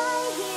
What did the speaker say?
right here.